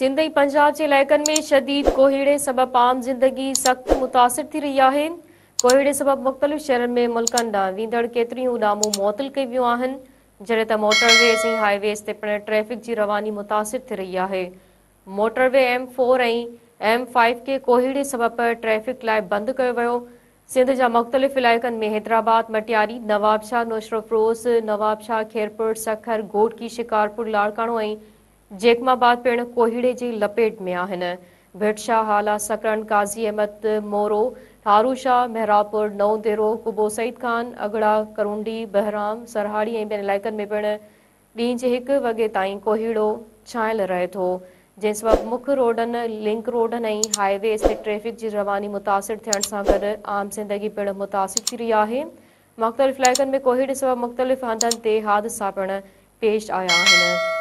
सिंध ऐं पंजाब जे इलाइक़नि में शदीद कोहीड़े सबबि आम ज़िंदगी सख़्तु मुतासिर थी रही आहे कोहीड़े सबबु मुख़्तलिफ़ शहरनि में मुल्कनि ॾांहुं वेंदड़ केतिरियूं उॾामूं मुअतल कई वियूं आहिनि जॾहिं त मोटरवेस ऐं हाइवेस ते पिणु ट्रैफ़िक जी रवानी मुतासिर थी रही आहे मोटरवे एम फोर ऐं एम फाइव खे कोहीड़े सबबि ट्रैफ़िक लाइ बंदि कयो वियो सिंध जा मुख़्तलिफ़ इलाइक़नि में हैदराबाद मटियारी नवाबशाह नौशरो फिरोस नवाबशाह खेरपुर सखर घोटकी शिकारपुर लाड़काणो ऐं जेकमाबाद पिण कोहिड़े जी लपेट में आहिनि भिटशाह हाला काज़ी अहमद मोरो थारूशाह मेहरापुर नओ देरो कुबो सईद खान अगड़ा करुंडी बहराम सरहाड़ी ऐं ॿियनि इलाइक़नि में पिण ॾींहं जे हिकु वॻे ताईं कोहिड़ो छांयल रहे थो जंहिं सबबु मुख्य रोडनि लिंक रोडनि ऐं हाईवेस ते ट्रैफ़िक जी रवानी मुतासिर थियण सां गॾु आम ज़िंदगी पिणु मुतासिर थी रही आहे मुख़्तलिफ़ इलाइक़नि में कोहिड़े सबबु मुख़्तलिफ़ हंधनि ते हादसा पिणु पेश आया आहिनि